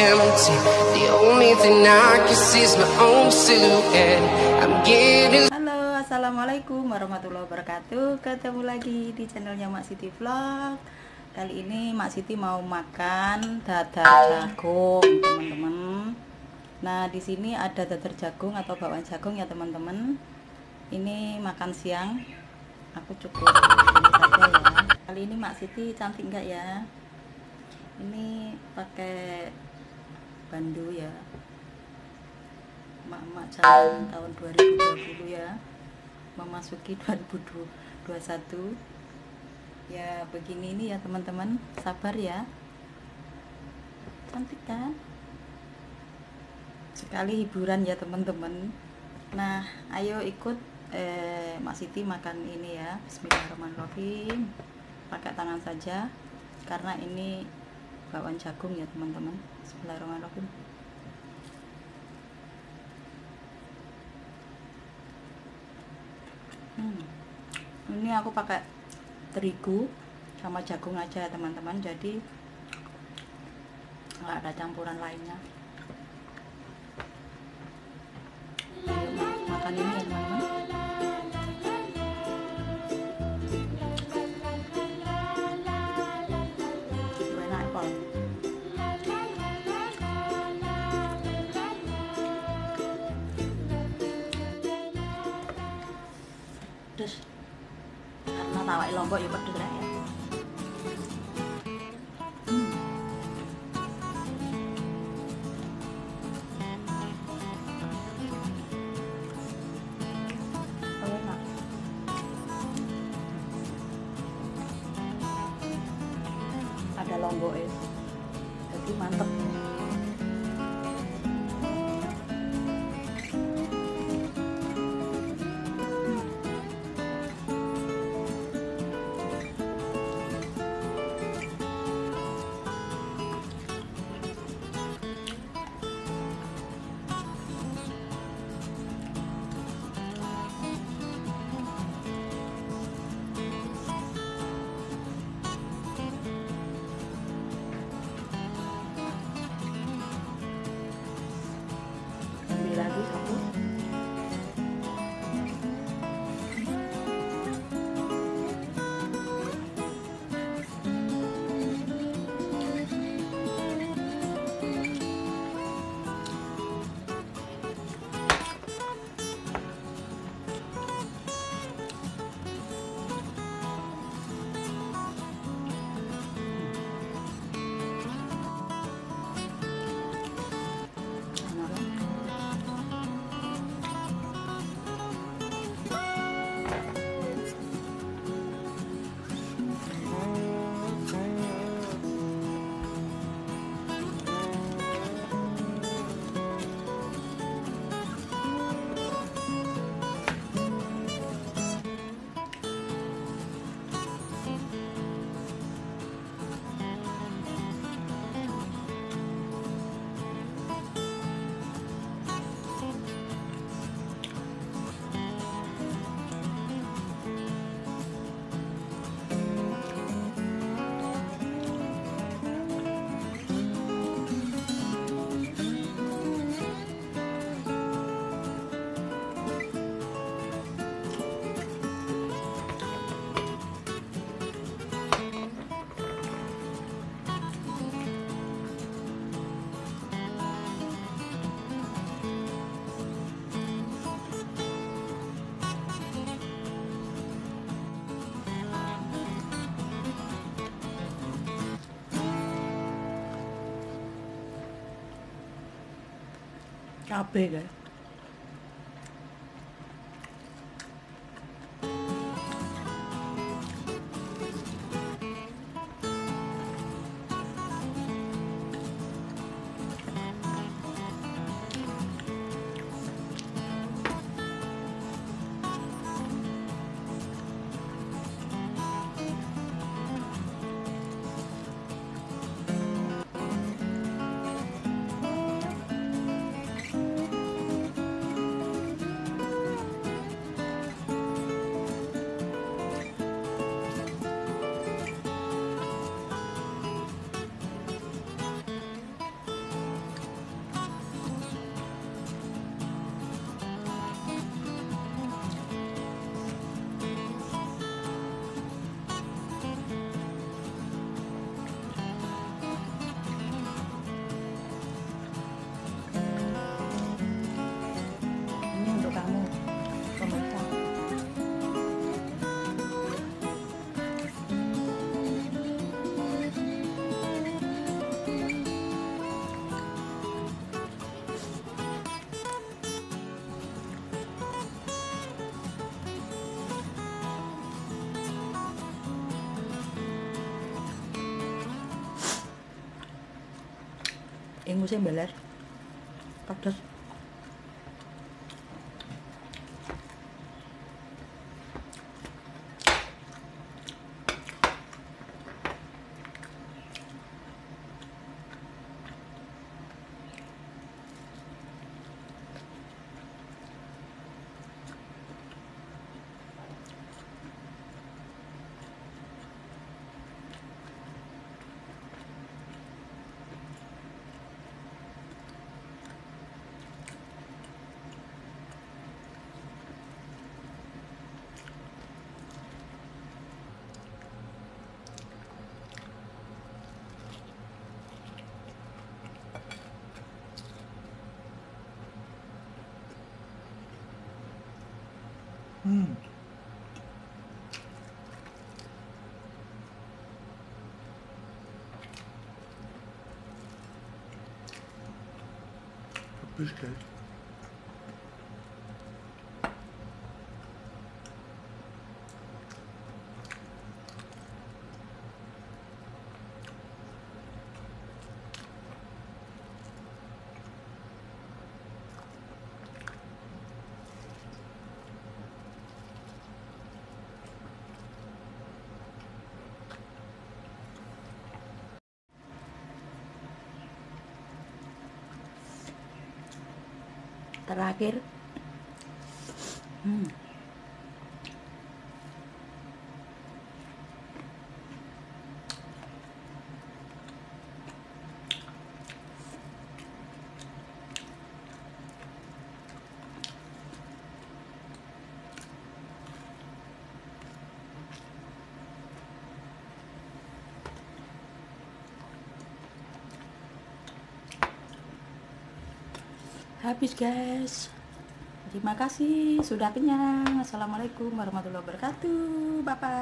empty. Halo, assalamualaikum warahmatullahi wabarakatuh. Ketemu lagi di channelnya Mak Siti Vlog. Kali ini Mak Siti mau makan dadar jagung, teman-teman. Nah, di sini ada dadar jagung atau bakwan jagung ya, teman-teman. Ini makan siang. Aku cukup saja ya. Kali ini Mak Siti cantik enggak ya? Ini pakai bandu ya. Mak-mak calon tahun 2020 ya. Memasuki 2021 ya begini ini ya teman-teman. Sabar ya. Cantik kan? Sekali hiburan ya teman-teman. Nah ayo ikut eh, Mak Siti makan ini ya. Bismillahirrahmanirrahim. Pakai tangan saja. Karena ini bakwan jagung ya teman-teman Bismillahirrahmanirrahim Hmm. Ini aku pakai terigu sama jagung aja ya teman-teman. Jadi nggak ada campuran lainnya. Ma- makan ini ya teman-teman. Pedes karena tawa lombok ya pedes lah ya. Hmm. Ada lombok ya. Jadi mantep Kabeh kan. yang gue sembelih pedes Habis guys. terakhir habis guys. Terima kasih sudah kenyang. Assalamualaikum warahmatullahi wabarakatuh. Bye bye